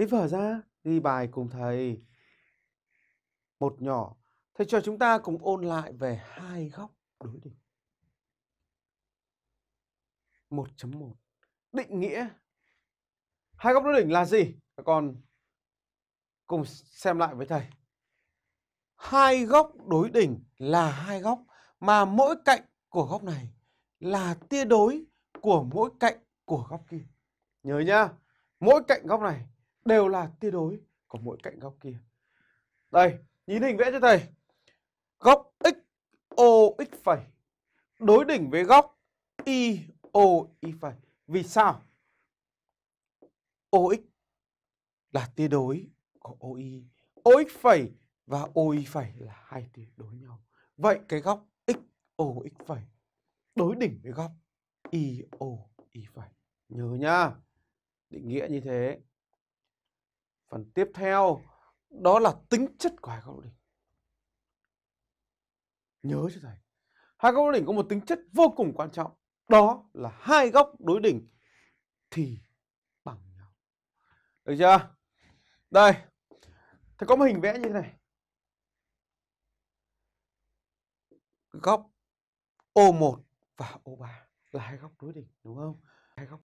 Lấy vở ra, ghi bài cùng thầy. Một nhỏ, thầy cho chúng ta cùng ôn lại về hai góc đối đỉnh. 1.1 Định nghĩa Hai góc đối đỉnh là gì? Các con cùng xem lại với thầy. Hai góc đối đỉnh là hai góc mà mỗi cạnh của góc này là tia đối của mỗi cạnh của góc kia. Nhớ nhá, mỗi cạnh góc này đều là tia đối của mỗi cạnh góc kia. Đây, nhìn hình vẽ cho thầy. Góc x phẩy đối đỉnh với góc y phẩy. Vì sao? OX là tia đối của OY. OX phẩy và OY phẩy là hai tia đối nhau. Vậy cái góc x phẩy đối đỉnh với góc y phẩy. Nhớ nhá. Định nghĩa như thế. Phần tiếp theo, đó là tính chất của hai góc đối đỉnh. Nhớ cho thầy. Hai góc đối đỉnh có một tính chất vô cùng quan trọng. Đó là hai góc đối đỉnh thì bằng nhau. Được chưa? Đây. Thầy có một hình vẽ như thế này. Góc O1 và O3 là hai góc đối đỉnh, đúng không? Hai góc